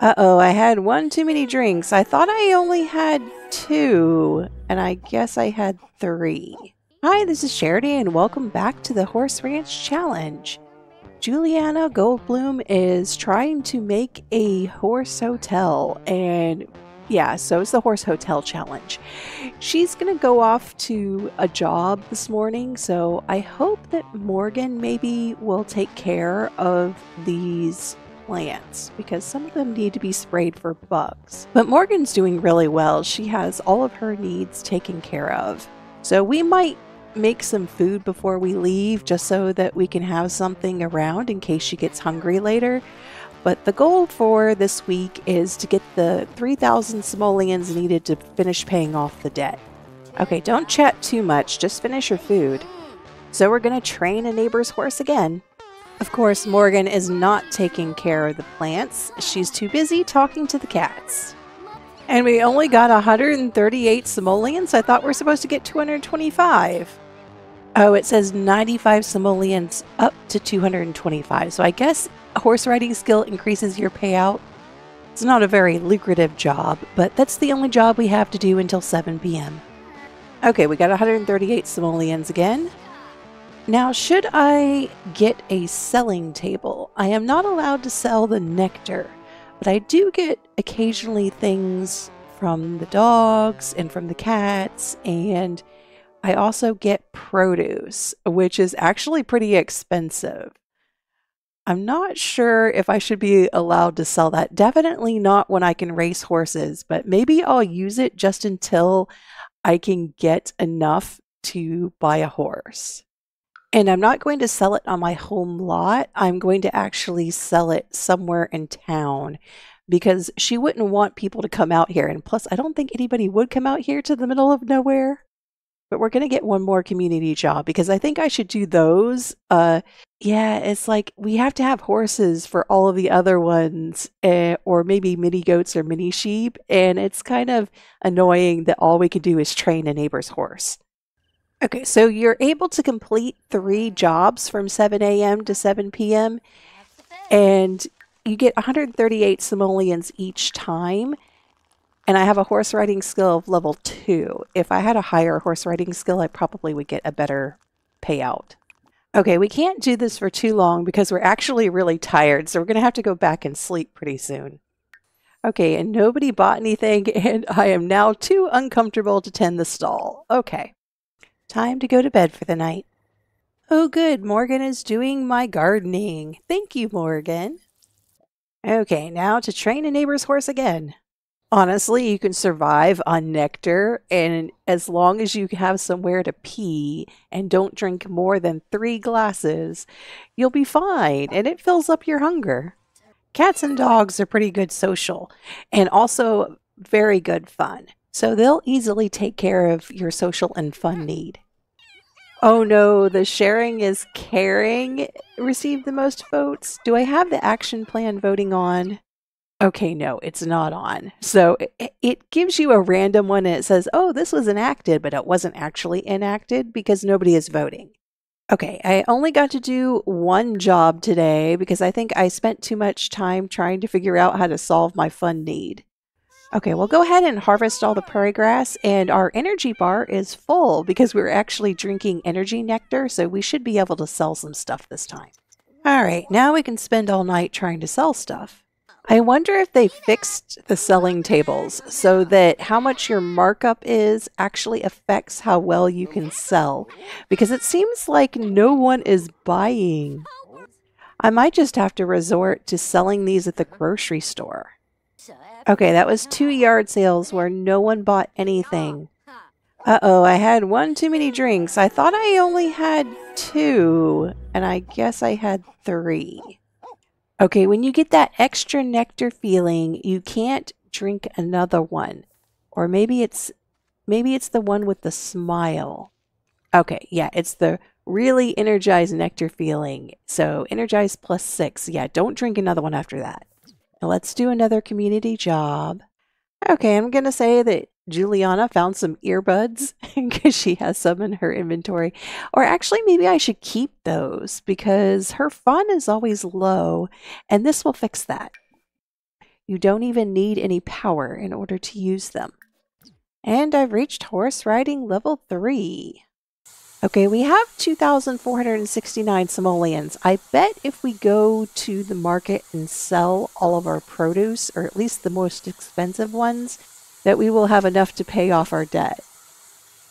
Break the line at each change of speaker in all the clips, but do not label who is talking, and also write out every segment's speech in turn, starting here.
Uh oh, I had one too many drinks. I thought I only had two, and I guess I had three. Hi, this is Charity, and welcome back to the Horse Ranch Challenge. Juliana Goldman is trying to make a horse hotel, and yeah, so it's the Horse Hotel Challenge. She's gonna go off to a job this morning, so I hope that Morgan maybe will take care of these plants because some of them need to be sprayed for bugs. But Morgan's doing really well. She has all of her needs taken care of. So we might make some food before we leave just so that we can have something around in case she gets hungry later. But the goal for this week is to get the 3,000 simoleons needed to finish paying off the debt. Okay, don't chat too much, just finish your food. So we're going to train a neighbor's horse again. Of course, Morgan is not taking care of the plants. She's too busy talking to the cats. And we only got 138 simoleons. I thought we are supposed to get 225. Oh, it says 95 simoleons up to 225. So I guess horse riding skill increases your payout. It's not a very lucrative job, but that's the only job we have to do until 7 p.m. Okay, we got 138 simoleons again. Now, should I get a selling table? I am not allowed to sell the nectar, but I do get occasionally things from the dogs and from the cats, and I also get produce, which is actually pretty expensive. I'm not sure if I should be allowed to sell that. Definitely not when I can race horses, but maybe I'll use it just until I can get enough to buy a horse. And I'm not going to sell it on my home lot. I'm going to actually sell it somewhere in town because she wouldn't want people to come out here. And plus, I don't think anybody would come out here to the middle of nowhere. But we're going to get one more community job because I think I should do those. Uh, yeah, it's like we have to have horses for all of the other ones, eh, or maybe mini goats or mini sheep. And it's kind of annoying that all we can do is train a neighbor's horse. Okay, so you're able to complete three jobs from 7 a.m. to 7 p.m. and you get 138 simoleons each time. And I have a horse riding skill of level two. If I had a higher horse riding skill, I probably would get a better payout. Okay, we can't do this for too long because we're actually really tired, so we're going to have to go back and sleep pretty soon. Okay, and nobody bought anything, and I am now too uncomfortable to tend the stall. Okay. Time to go to bed for the night. Oh, good. Morgan is doing my gardening. Thank you, Morgan. Okay, now to train a neighbor's horse again. Honestly, you can survive on nectar, and as long as you have somewhere to pee and don't drink more than three glasses, you'll be fine, and it fills up your hunger. Cats and dogs are pretty good social and also very good fun. So they'll easily take care of your social and fun need. Oh no, the sharing is caring received the most votes. Do I have the action plan voting on? Okay, no, it's not on. So it, it, gives you a random one and it says, oh, this was enacted, but it wasn't actually enacted because nobody is voting. Okay, I only got to do one job today because I think I spent too much time trying to figure out how to solve my fun need. Okay, well, go ahead and harvest all the prairie grass, and our energy bar is full because we're actually drinking energy nectar, so we should be able to sell some stuff this time. All right, now we can spend all night trying to sell stuff. I wonder if they fixed the selling tables so that how much your markup is actually affects how well you can sell, because it seems like no one is buying. I might just have to resort to selling these at the grocery store. Okay, that was two yard sales where no one bought anything. Uh oh, I had one too many drinks. I thought I only had two, and I guess I had three. Okay, when you get that extra nectar feeling, you can't drink another one. Or maybe it's maybe it's the one with the smile. Okay, yeah, it's the really energized nectar feeling. So energized plus six. Yeah, don't drink another one after that. Now let's do another community job. Okay, I'm going to say that Juliana found some earbuds because she has some in her inventory. Or actually, maybe I should keep those because her fun is always low, and this will fix that. You don't even need any power in order to use them. And I've reached horse riding level 3. Okay, we have 2,469 simoleons. I bet if we go to the market and sell all of our produce, or at least the most expensive ones, that we will have enough to pay off our debt.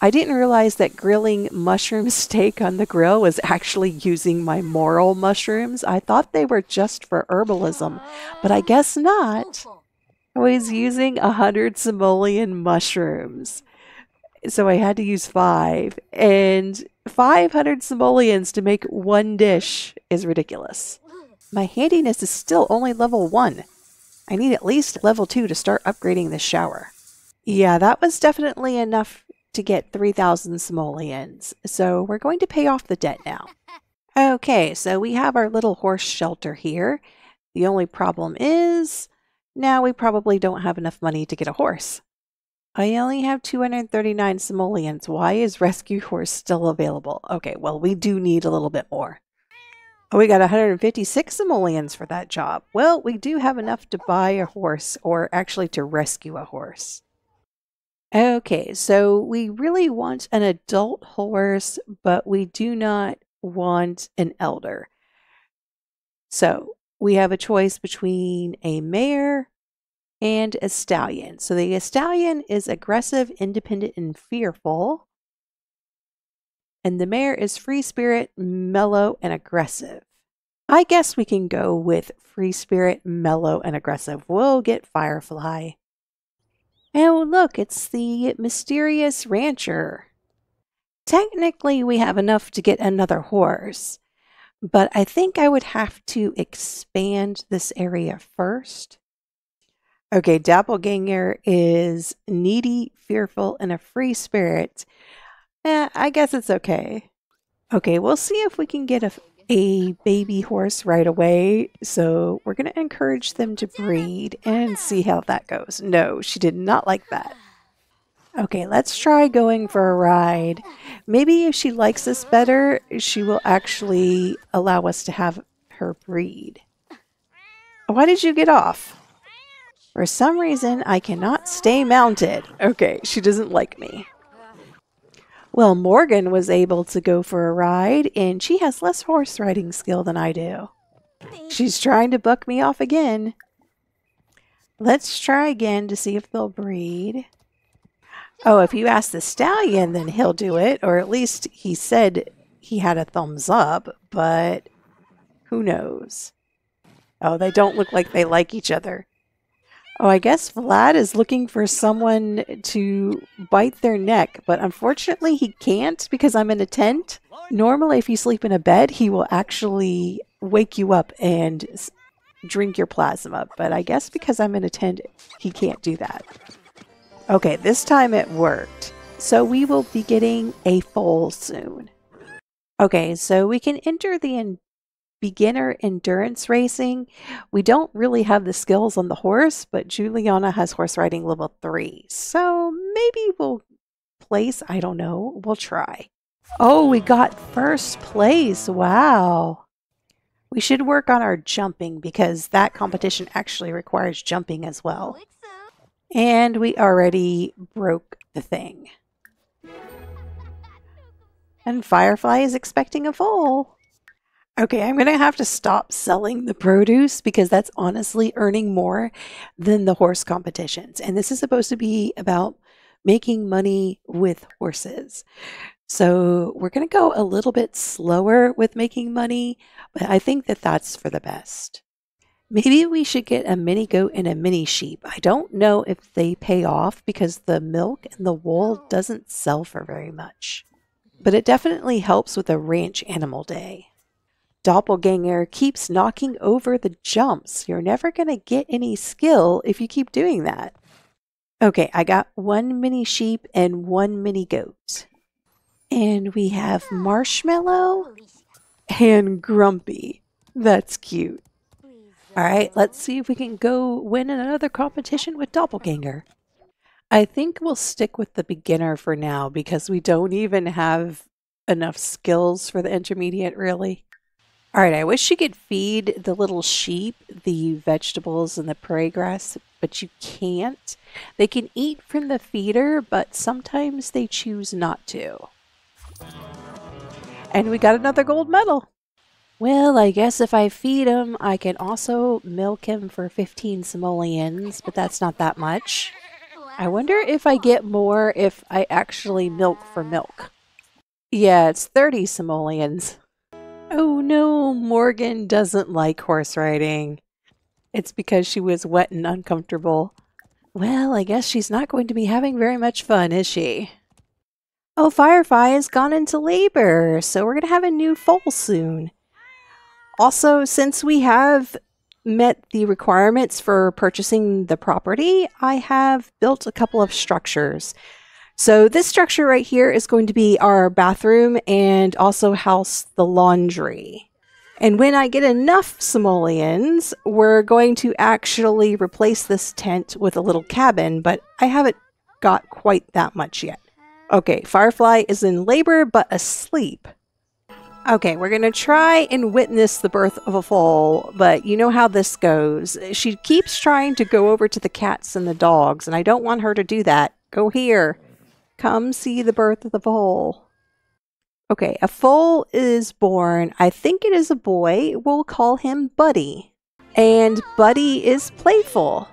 I didn't realize that grilling mushroom steak on the grill was actually using my morel mushrooms. I thought they were just for herbalism, but I guess not. I was using a hundred simoleon mushrooms so I had to use five. And 500 simoleons to make one dish is ridiculous. My handiness is still only level one. I need at least level two to start upgrading this shower. Yeah, that was definitely enough to get 3,000 simoleons. So we're going to pay off the debt now. Okay, so we have our little horse shelter here. The only problem is now we probably don't have enough money to get a horse. I only have 239 simoleons. Why is Rescue Horse still available? Okay, well, we do need a little bit more. Oh, we got 156 simoleons for that job. Well, we do have enough to buy a horse, or actually to rescue a horse. Okay, so we really want an adult horse, but we do not want an elder. So we have a choice between a mare, and a stallion. So the stallion is aggressive, independent, and fearful. And the mare is free spirit, mellow, and aggressive. I guess we can go with free spirit, mellow, and aggressive. We'll get Firefly. Oh, look, it's the mysterious rancher. Technically, we have enough to get another horse, but I think I would have to expand this area first. Okay, Doppelganger is needy, fearful, and a free spirit. Eh, I guess it's okay. Okay, we'll see if we can get a, a baby horse right away. So we're going to encourage them to breed and see how that goes. No, she did not like that. Okay, let's try going for a ride. Maybe if she likes us better, she will actually allow us to have her breed. Why did you get off? For some reason, I cannot stay mounted. Okay, she doesn't like me. Well, Morgan was able to go for a ride, and she has less horse riding skill than I do. She's trying to buck me off again. Let's try again to see if they'll breed. Oh, if you ask the stallion, then he'll do it, or at least he said he had a thumbs up, but who knows? Oh, they don't look like they like each other. Oh, I guess Vlad is looking for someone to bite their neck, but unfortunately he can't because I'm in a tent. Normally, if you sleep in a bed, he will actually wake you up and drink your plasma, but I guess because I'm in a tent, he can't do that. Okay, this time it worked. So we will be getting a foal soon. Okay, so we can enter the beginner endurance racing. We don't really have the skills on the horse, but Juliana has horse riding level three. So maybe we'll place. I don't know. We'll try. Oh, we got first place. Wow. We should work on our jumping because that competition actually requires jumping as well. Oh, and we already broke the thing. And Firefly is expecting a foal. Okay, I'm going to have to stop selling the produce because that's honestly earning more than the horse competitions. And this is supposed to be about making money with horses. So we're going to go a little bit slower with making money, but I think that that's for the best. Maybe we should get a mini goat and a mini sheep. I don't know if they pay off because the milk and the wool doesn't sell for very much. But it definitely helps with a ranch animal day. Doppelganger keeps knocking over the jumps. You're never going to get any skill if you keep doing that. Okay, I got one mini sheep and one mini goat. And we have Marshmallow and Grumpy. That's cute. All right, let's see if we can go win another competition with Doppelganger. I think we'll stick with the beginner for now because we don't even have enough skills for the intermediate, really. All right, I wish you could feed the little sheep the vegetables and the prairie grass, but you can't. They can eat from the feeder, but sometimes they choose not to. And we got another gold medal. Well, I guess if I feed him, I can also milk him for 15 simoleons, but that's not that much. I wonder if I get more if I actually milk for milk. Yeah, it's 30 simoleons. Oh no, Morgan doesn't like horse riding. It's because she was wet and uncomfortable. Well, I guess she's not going to be having very much fun, is she? Oh, Firefly has gone into labor, so we're going to have a new foal soon. Also, since we have met the requirements for purchasing the property, I have built a couple of structures. So this structure right here is going to be our bathroom and also house the laundry. And when I get enough simoleons, we're going to actually replace this tent with a little cabin, but I haven't got quite that much yet. Okay, Firefly is in labor but asleep. Okay, we're going to try and witness the birth of a foal, but you know how this goes. She keeps trying to go over to the cats and the dogs, and I don't want her to do that. Go here. Come see the birth of the foal. Okay, a foal is born. I think it is a boy. We'll call him Buddy. And Buddy is playful.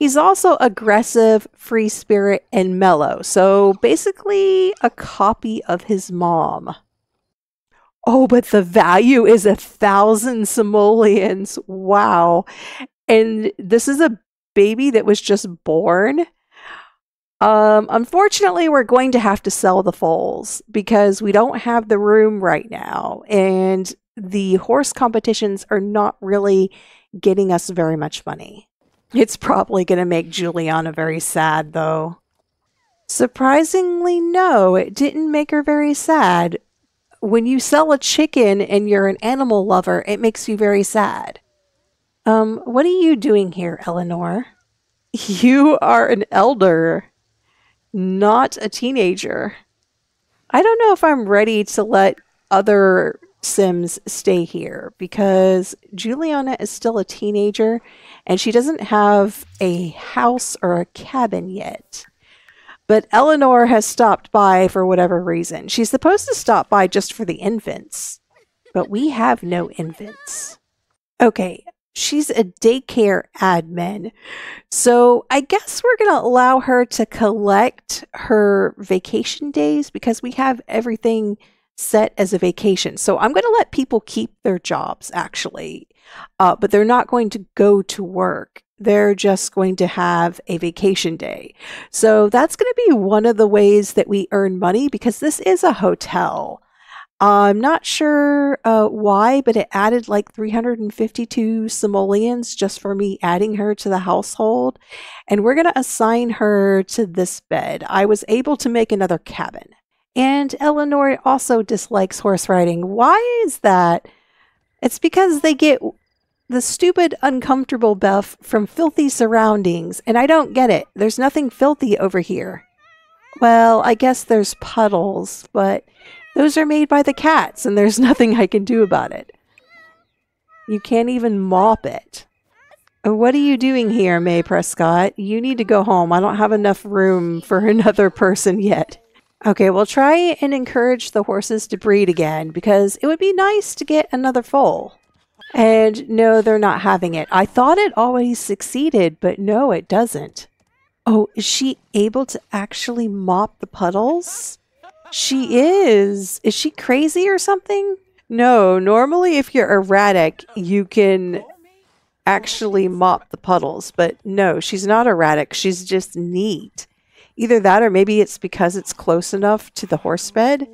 He's also aggressive, free spirit, and mellow. So basically, a copy of his mom. Oh, but the value is a thousand simoleons. Wow. And this is a baby that was just born. Um, unfortunately, we're going to have to sell the foals because we don't have the room right now. And the horse competitions are not really getting us very much money. It's probably going to make Juliana very sad, though. Surprisingly, no, it didn't make her very sad. When you sell a chicken and you're an animal lover, it makes you very sad. Um, what are you doing here, Eleanor? You are an elder not a teenager. I don't know if I'm ready to let other Sims stay here because Juliana is still a teenager and she doesn't have a house or a cabin yet. But Eleanor has stopped by for whatever reason. She's supposed to stop by just for the infants, but we have no infants. Okay, she's a daycare admin. So I guess we're going to allow her to collect her vacation days because we have everything set as a vacation. So I'm going to let people keep their jobs actually, uh, but they're not going to go to work. They're just going to have a vacation day. So that's going to be one of the ways that we earn money because this is a hotel. I'm not sure uh, why, but it added like 352 simoleons just for me adding her to the household. And we're going to assign her to this bed. I was able to make another cabin. And Eleanor also dislikes horse riding. Why is that? It's because they get the stupid, uncomfortable buff from filthy surroundings, and I don't get it. There's nothing filthy over here. Well, I guess there's puddles, but those are made by the cats, and there's nothing I can do about it. You can't even mop it. Oh, what are you doing here, May Prescott? You need to go home. I don't have enough room for another person yet. Okay, we'll try and encourage the horses to breed again because it would be nice to get another foal. And no, they're not having it. I thought it always succeeded, but no, it doesn't. Oh, is she able to actually mop the puddles? She is. Is she crazy or something? No, normally if you're erratic, you can actually mop the puddles, but no, she's not erratic. She's just neat. Either that or maybe it's because it's close enough to the horse bed,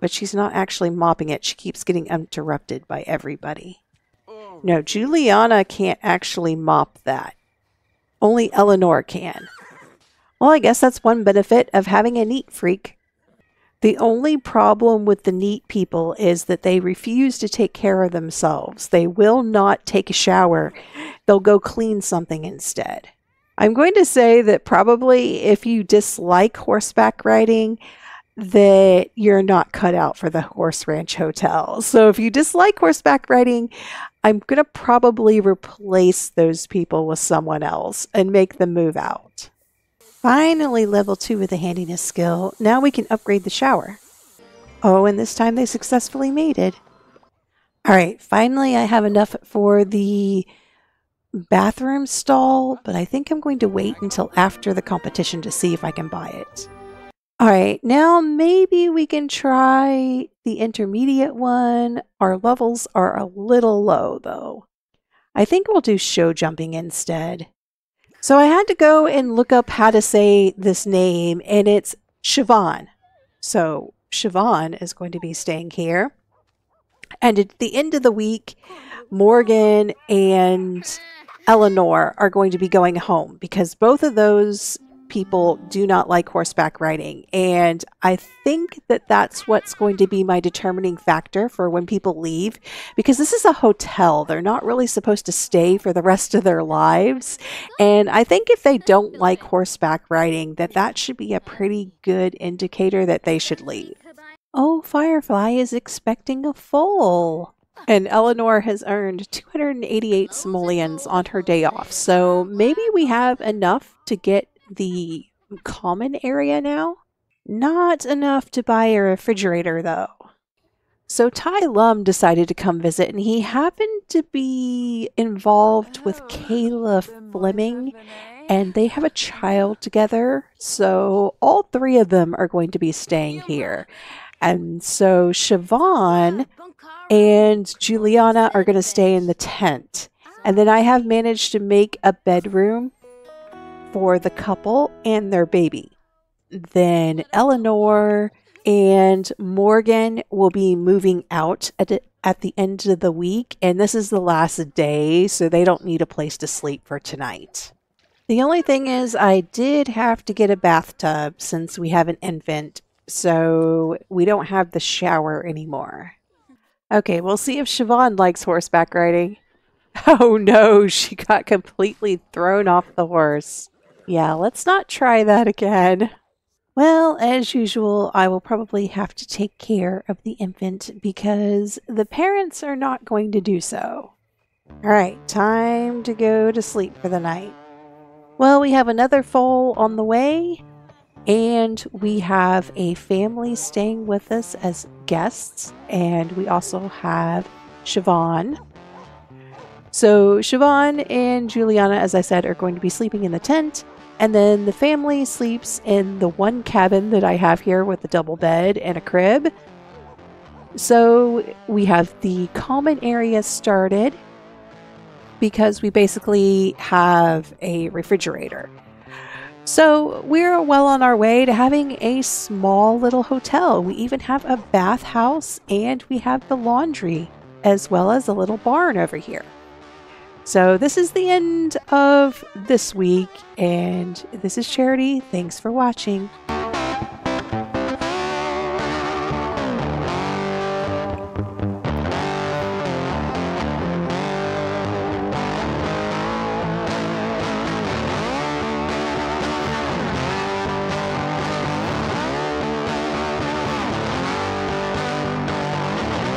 but she's not actually mopping it. She keeps getting interrupted by everybody. No, Juliana can't actually mop that. Only Eleanor can. Well, I guess that's one benefit of having a neat freak. The only problem with the neat people is that they refuse to take care of themselves. They will not take a shower. They'll go clean something instead. I'm going to say that probably if you dislike horseback riding, that you're not cut out for the Horse Ranch Hotel. So if you dislike horseback riding, I'm going to probably replace those people with someone else and make them move out. Finally, level 2 with the handiness skill. Now we can upgrade the shower. Oh, and this time they successfully mated. Alright, finally I have enough for the bathroom stall, but I think I'm going to wait until after the competition to see if I can buy it. Alright, now maybe we can try the intermediate one. Our levels are a little low though. I think we'll do show jumping instead. So I had to go and look up how to say this name, and it's Siobhan. So Siobhan is going to be staying here. And at the end of the week, Morgan and Eleanor are going to be going home because both of those people do not like horseback riding. And I think that that's what's going to be my determining factor for when people leave because this is a hotel. They're not really supposed to stay for the rest of their lives. And I think if they don't like horseback riding, that that should be a pretty good indicator that they should leave. Oh, Firefly is expecting a foal. And Eleanor has earned 288 simoleons on her day off. So maybe we have enough to get the common area now. Not enough to buy a refrigerator, though. So Tai Lum decided to come visit, and he happened to be involved with Kayla Fleming, and they have a child together. So all three of them are going to be staying here. And so Siobhan and Juliana are going to stay in the tent. And then I have managed to make a bedroom for the couple and their baby. Then Eleanor and Morgan will be moving out at, at the end of the week, and this is the last day, so they don't need a place to sleep for tonight. The only thing is, I did have to get a bathtub since we have an infant, so we don't have the shower anymore. Okay, we'll see if Siobhan likes horseback riding. Oh no, she got completely thrown off the horse. Yeah, let's not try that again. Well, as usual, I will probably have to take care of the infant because the parents are not going to do so. All right, time to go to sleep for the night. Well, we have another foal on the way, and we have a family staying with us as guests, and we also have Siobhan. So, Siobhan and Juliana, as I said, are going to be sleeping in the tent, and then the family sleeps in the one cabin that I have here with a double bed and a crib. So we have the common area started because we basically have a refrigerator. So we're well on our way to having a small little hotel. We even have a bathhouse and we have the laundry as well as a little barn over here. So, this is the end of this week, and this is Charity. Thanks for watching.